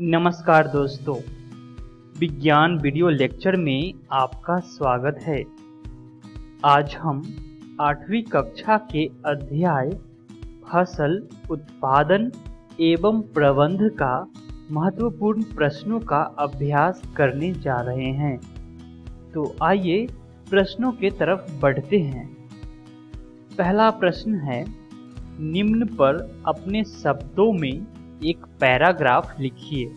नमस्कार दोस्तों, विज्ञान वीडियो लेक्चर में आपका स्वागत है। आज हम आठवीं कक्षा के अध्याय फ़सल उत्पादन एवं प्रबंध का महत्वपूर्ण प्रश्नों का अभ्यास करने जा रहे हैं। तो आइए प्रश्नों के तरफ़ बढ़ते हैं। पहला प्रश्न है, निम्न पर अपने शब्दों में एक पैराग्राफ लिखिए।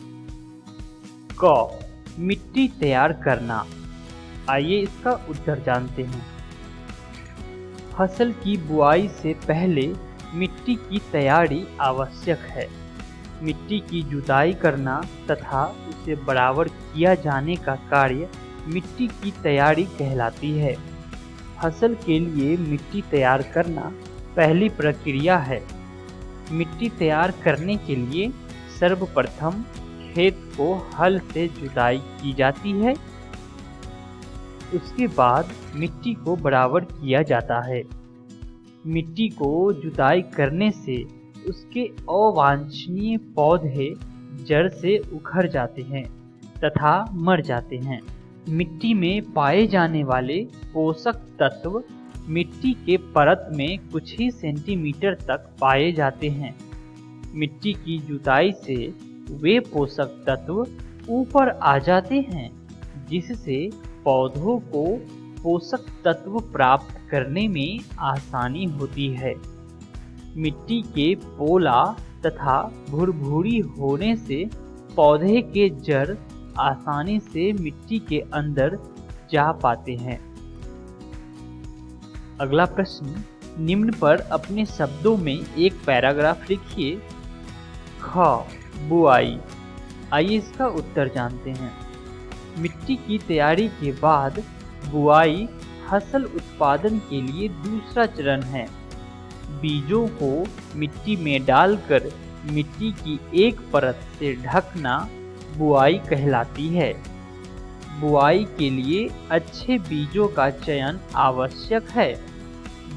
क, मिट्टी तैयार करना। आइए इसका उत्तर जानते हैं। फ़सल की बुआई से पहले मिट्टी की तैयारी आवश्यक है। मिट्टी की जुताई करना तथा उसे बराबर किया जाने का कार्य मिट्टी की तैयारी कहलाती है। फ़सल के लिए मिट्टी तैयार करना पहली प्रक्रिया है। मिट्टी तैयार करने के लिए सर्वप्रथम खेत को हल से जुताई की जाती है। उसके बाद मिट्टी को बराबर किया जाता है। मिट्टी को जुताई करने से उसके अवांछनीय पौधे जड़ से उखड़ जाते हैं तथा मर जाते हैं। मिट्टी में पाए जाने वाले पोषक तत्व मिट्टी के परत में कुछ ही सेंटीमीटर तक पाए जाते हैं। मिट्टी की जुताई से वे पोषक तत्व ऊपर आ जाते हैं, जिससे पौधों को पोषक तत्व प्राप्त करने में आसानी होती है। मिट्टी के पोला तथा भुरभुरी होने से पौधे के जड़ आसानी से मिट्टी के अंदर जा पाते हैं। अगला प्रश्न, निम्न पर अपने शब्दों में एक पैराग्राफ लिखिए। ख, बुआई। आइए इसका उत्तर जानते हैं। मिट्टी की तैयारी के बाद बुआई फ़सल उत्पादन के लिए दूसरा चरण है। बीजों को मिट्टी में डालकर मिट्टी की एक परत से ढकना बुआई कहलाती है। बुआई के लिए अच्छे बीजों का चयन आवश्यक है।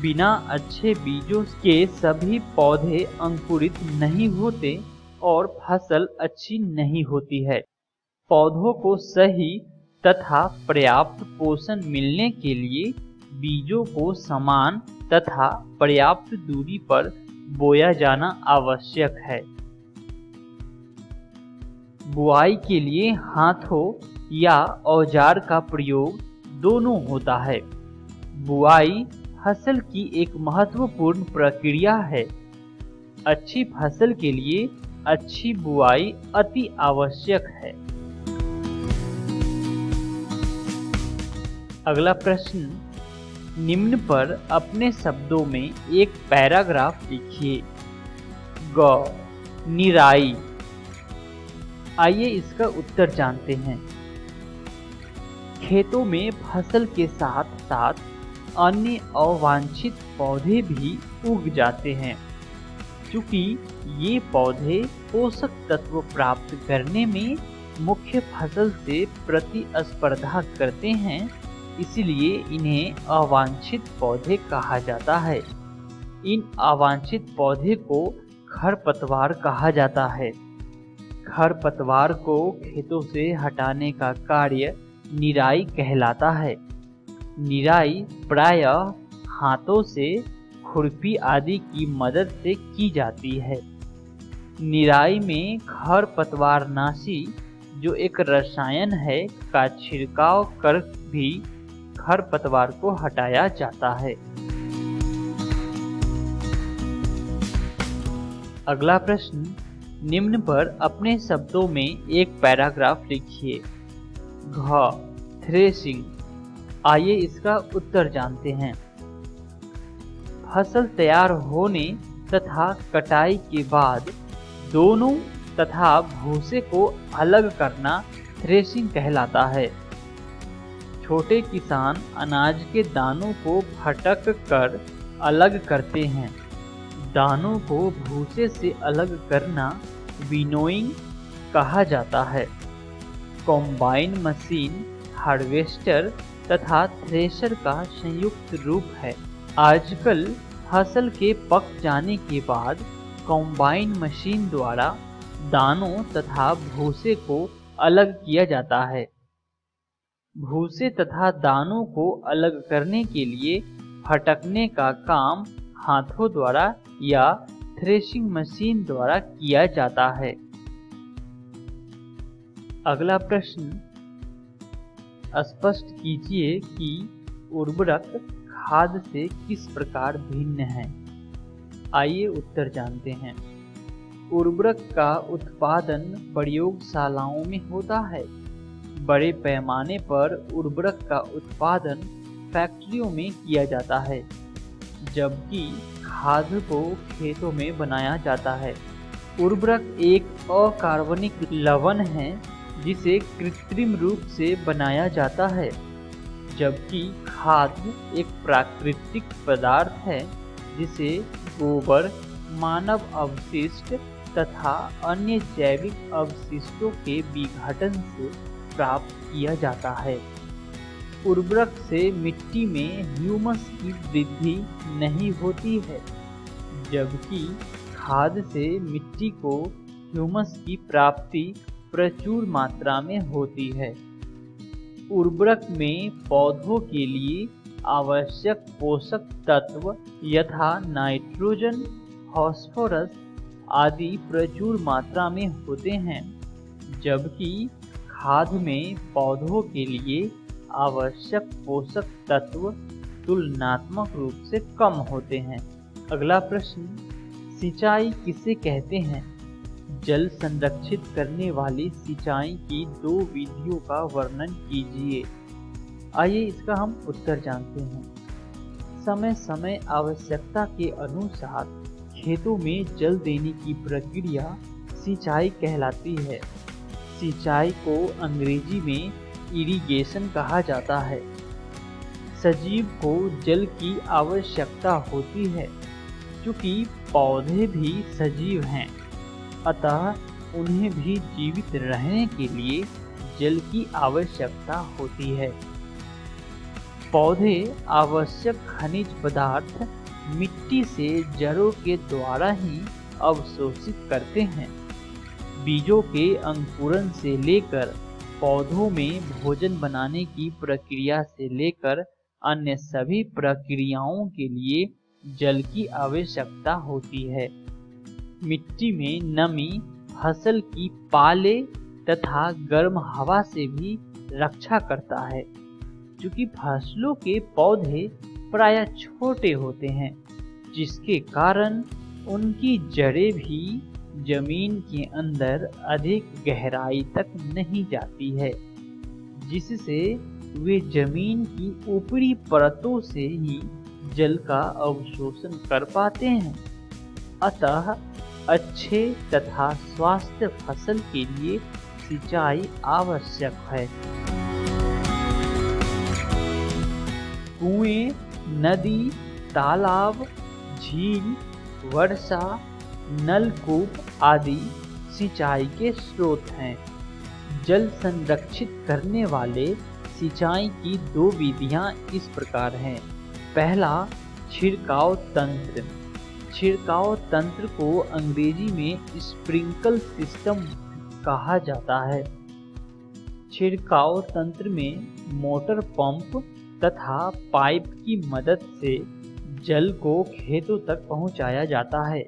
बिना अच्छे बीजों के सभी पौधे अंकुरित नहीं होते और फ़सल अच्छी नहीं होती है। पौधों को सही तथा पर्याप्त पोषण मिलने के लिए बीजों को समान तथा पर्याप्त दूरी पर बोया जाना आवश्यक है। बुआई के लिए हाथों या औज़ार का प्रयोग दोनों होता है। बुआई फ़सल की एक महत्वपूर्ण प्रक्रिया है। अच्छी फ़सल के लिए अच्छी बुआई अति आवश्यक है। अगला प्रश्न, निम्न पर अपने शब्दों में एक पैराग्राफ लिखिए। ग, निराई। आइए इसका उत्तर जानते हैं। खेतों में फ़सल के साथ साथ अन्य अवांछित पौधे भी उग जाते हैं। क्योंकि ये पौधे पोषक तत्व प्राप्त करने में मुख्य फ़सल से प्रतिस्पर्धा करते हैं, इसलिए इन्हें अवांछित पौधे कहा जाता है। इन अवांछित पौधे को खरपतवार कहा जाता है। खरपतवार को खेतों से हटाने का कार्य निराई कहलाता है। निराई प्रायः हाथों से, खुरपी आदि की मदद से की जाती है। निराई में खर पतवार नाशी, जो एक रसायन है, का छिड़काव कर भी खर पतवार को हटाया जाता है। अगला प्रश्न, निम्न पर अपने शब्दों में एक पैराग्राफ लिखिए। घ थ्रेसिंग आइए इसका उत्तर जानते हैं। फ़सल तैयार होने तथा कटाई के बाद दोनों तथा भूसे को अलग करना थ्रेसिंग कहलाता है। छोटे किसान अनाज के दानों को फटक कर अलग करते हैं। दानों को भूसे से अलग करना विनोइंग कहा जाता है। कॉम्बाइन मशीन हार्वेस्टर तथा थ्रेशर का संयुक्त रूप है। आजकल फ़सल के पक जाने के बाद कॉम्बाइन मशीन द्वारा दानों तथा भूसे को अलग किया जाता है। भूसे तथा दानों को अलग करने के लिए फटकने का काम हाथों द्वारा या थ्रेशिंग मशीन द्वारा किया जाता है। अगला प्रश्न, स्पष्ट कीजिए कि उर्वरक खाद से किस प्रकार भिन्न है। आइए उत्तर जानते हैं। उर्वरक का उत्पादन प्रयोगशालाओं में होता है। बड़े पैमाने पर उर्वरक का उत्पादन फैक्ट्रियों में किया जाता है, जबकि खाद को खेतों में बनाया जाता है। उर्वरक एक अकार्बनिक लवण है जिसे कृत्रिम रूप से बनाया जाता है, जबकि खाद एक प्राकृतिक पदार्थ है, जिसे गोबर, मानव अवशिष्ट तथा अन्य जैविक अवशिष्टों के विघटन से प्राप्त किया जाता है। उर्वरक से मिट्टी में ह्यूमस की वृद्धि नहीं होती है, जबकि खाद से मिट्टी को ह्यूमस की प्राप्ति प्रचुर मात्रा में होती है। उर्वरक में पौधों के लिए आवश्यक पोषक तत्व यथा नाइट्रोजन, फास्फोरस आदि प्रचुर मात्रा में होते हैं, जबकि खाद में पौधों के लिए आवश्यक पोषक तत्व तुलनात्मक रूप से कम होते हैं। अगला प्रश्न, सिंचाई किसे कहते हैं? जल संरक्षित करने वाली सिंचाई की दो विधियों का वर्णन कीजिए। आइए इसका हम उत्तर जानते हैं। समय समय आवश्यकता के अनुसार खेतों में जल देने की प्रक्रिया सिंचाई कहलाती है। सिंचाई को अंग्रेज़ी में इरिगेशन कहा जाता है। सजीव को जल की आवश्यकता होती है, क्योंकि पौधे भी सजीव हैं। अतः उन्हें भी जीवित रहने के लिए जल की आवश्यकता होती है। पौधे आवश्यक खनिज पदार्थ मिट्टी से जड़ों के द्वारा ही अवशोषित करते हैं। बीजों के अंकुरन से लेकर पौधों में भोजन बनाने की प्रक्रिया से लेकर अन्य सभी प्रक्रियाओं के लिए जल की आवश्यकता होती है। मिट्टी में नमी, फ़सल की पाले तथा गर्म हवा से भी रक्षा करता है। क्योंकि फ़सलों के पौधे प्राय छोटे होते हैं, जिसके कारण उनकी जड़ें भी ज़मीन के अंदर अधिक गहराई तक नहीं जाती है, जिससे वे ज़मीन की ऊपरी परतों से ही जल का अवशोषण कर पाते हैं। अतः अच्छे तथा स्वास्थ्य फ़सल के लिए सिंचाई आवश्यक है। कुएँ, नदी तालाब झील वर्षा नलकूप आदि सिंचाई के स्रोत हैं। जल संरक्षित करने वाले सिंचाई की दो विधियाँ इस प्रकार हैं। पहला छिड़काव तंत्र। छिड़काव तंत्र को अंग्रेज़ी में स्प्रिंकल सिस्टम कहा जाता है। छिड़काव तंत्र में मोटर पंप तथा पाइप की मदद से जल को खेतों तक पहुँचाया जाता है।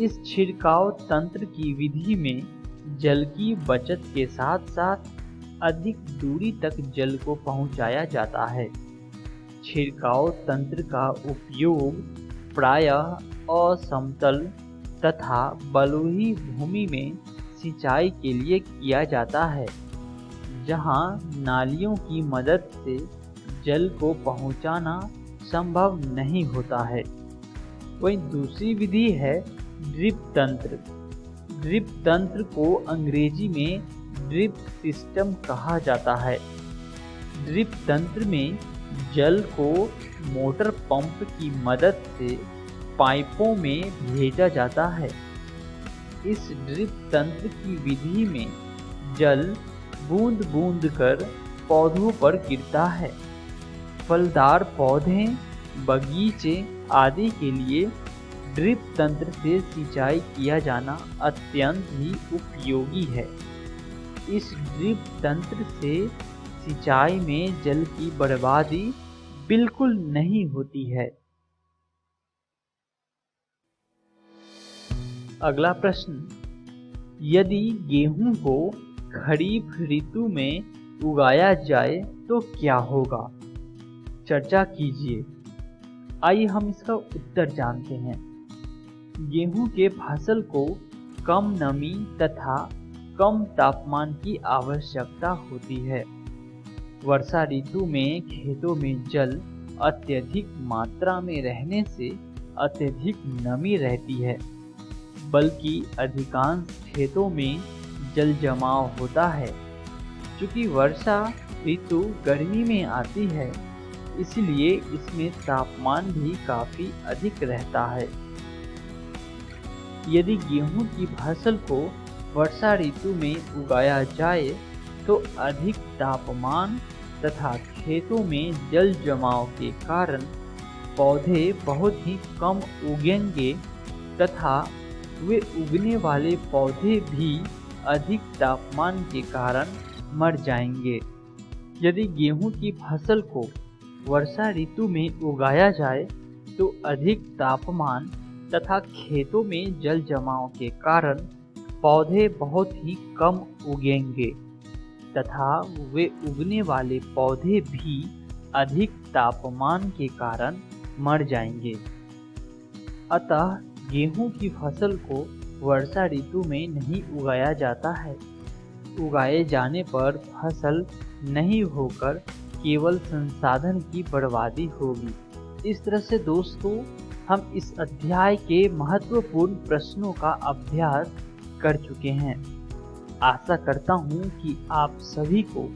इस छिड़काव तंत्र की विधि में जल की बचत के साथ साथ अधिक दूरी तक जल को पहुँचाया जाता है। छिड़काव तंत्र का उपयोग प्रायः असमतल तथा बलुही भूमि में सिंचाई के लिए किया जाता है, जहाँ नालियों की मदद से जल को पहुंचाना संभव नहीं होता है। वहीं दूसरी विधि है ड्रिप तंत्र। ड्रिप तंत्र को अंग्रेज़ी में ड्रिप सिस्टम कहा जाता है। ड्रिप तंत्र में जल को मोटर पंप की मदद से पाइपों में भेजा जाता है। इस ड्रिप तंत्र की विधि में जल बूंद बूंद कर पौधों पर गिरता है। फलदार पौधे, बगीचे आदि के लिए ड्रिप तंत्र से सिंचाई किया जाना अत्यंत ही उपयोगी है। इस ड्रिप तंत्र से सिंचाई में जल की बर्बादी बिल्कुल नहीं होती है। अगला प्रश्न, यदि गेहूँ को खरीफ ऋतु में उगाया जाए तो क्या होगा? चर्चा कीजिए। आइए हम इसका उत्तर जानते हैं। गेहूँ के फ़सल को कम नमी तथा कम तापमान की आवश्यकता होती है। वर्षा ऋतु में खेतों में जल अत्यधिक मात्रा में रहने से अत्यधिक नमी रहती है, बल्कि अधिकांश खेतों में जल जमाव होता है। चूँकि वर्षा ऋतु गर्मी में आती है, इसलिए इसमें तापमान भी काफ़ी अधिक रहता है। यदि गेहूँ की फ़सल को वर्षा ऋतु में उगाया जाए तो अधिक तापमान तथा खेतों में जल जमाव के कारण पौधे बहुत ही कम उगेंगे तथा वे उगने वाले पौधे भी अधिक तापमान के कारण मर जाएँगे। यदि गेहूँ की फ़सल को वर्षा ऋतु में उगाया जाए तो अधिक तापमान तथा खेतों में जल जमाव के कारण पौधे बहुत ही कम उगेंगे। तथा वे उगने वाले पौधे भी अधिक तापमान के कारण मर जाएँगे। अतः गेहूँ की फ़सल को वर्षा ऋतु में नहीं उगाया जाता है। उगाए जाने पर फ़सल नहीं होकर केवल संसाधन की बर्बादी होगी। इस तरह से दोस्तों, हम इस अध्याय के महत्वपूर्ण प्रश्नों का अभ्यास कर चुके हैं। आशा करता हूँ कि आप सभी को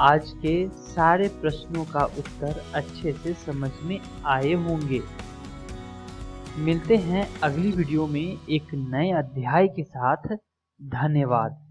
आज के सारे प्रश्नों का उत्तर अच्छे से समझ में आए होंगे। मिलते हैं अगली वीडियो में एक नए अध्याय के साथ। धन्यवाद।